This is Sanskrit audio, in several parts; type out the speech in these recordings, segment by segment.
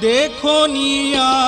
देखो निया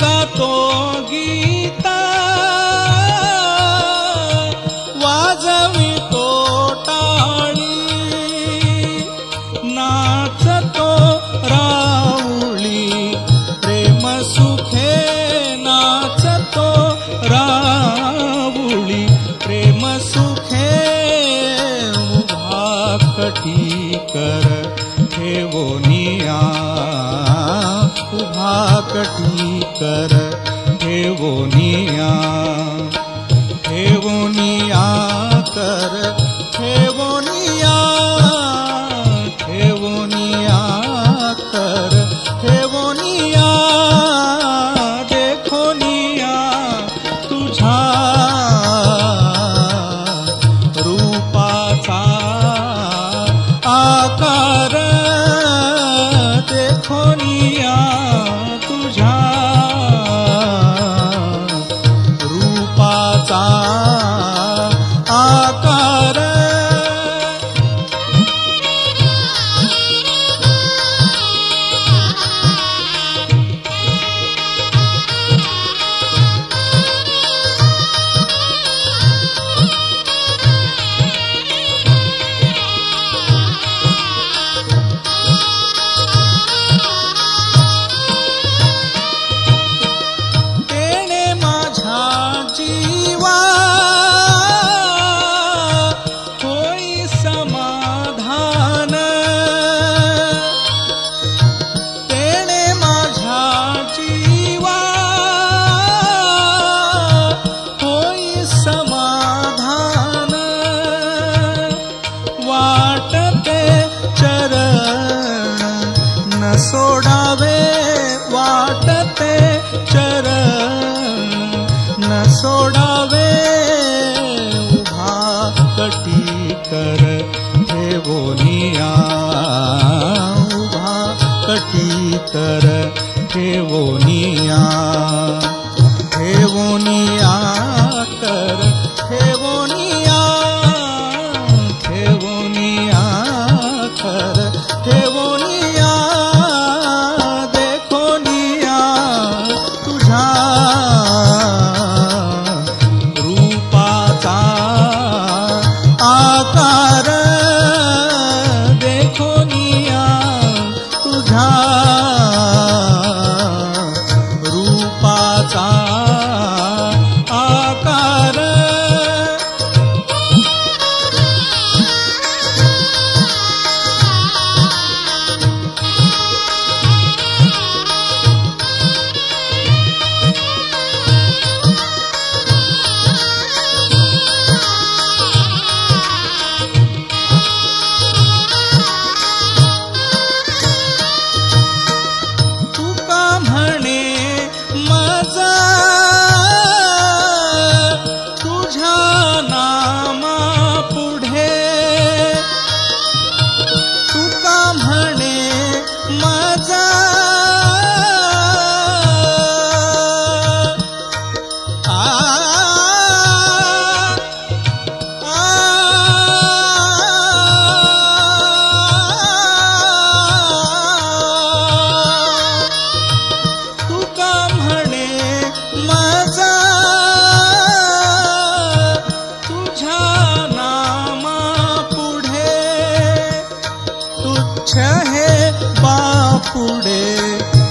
गातो। गीता वाजवितो टाळी नाचतो राऊळी प्रेम सुखे नाचतो राऊळी प्रेम सुखे कटी कर ठेवोनिया आप भाकटी कर हेवोनिया हेवोनिया कर। ठेवोनिया ठेवोनिया कर ठेवोनिया ठेवोनिया कर ठेवोनिया देखोनिया तुझा रूपाचा आकार देखोनिया तुझा रूपाचा आकार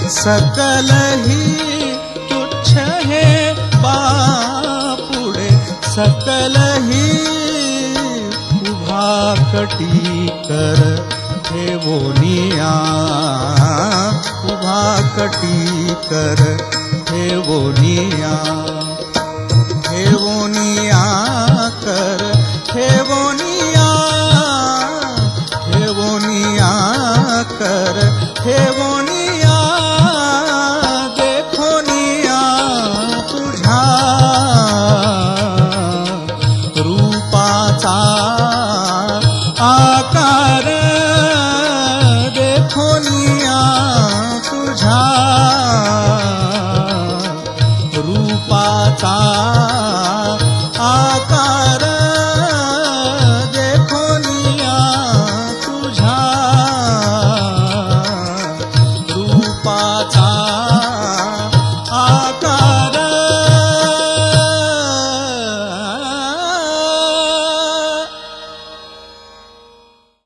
सकल ही तुच्छ है बापुड़े। सकल ही उभा कटी कर हेवोनिया उभा कटी कर हेवोनिया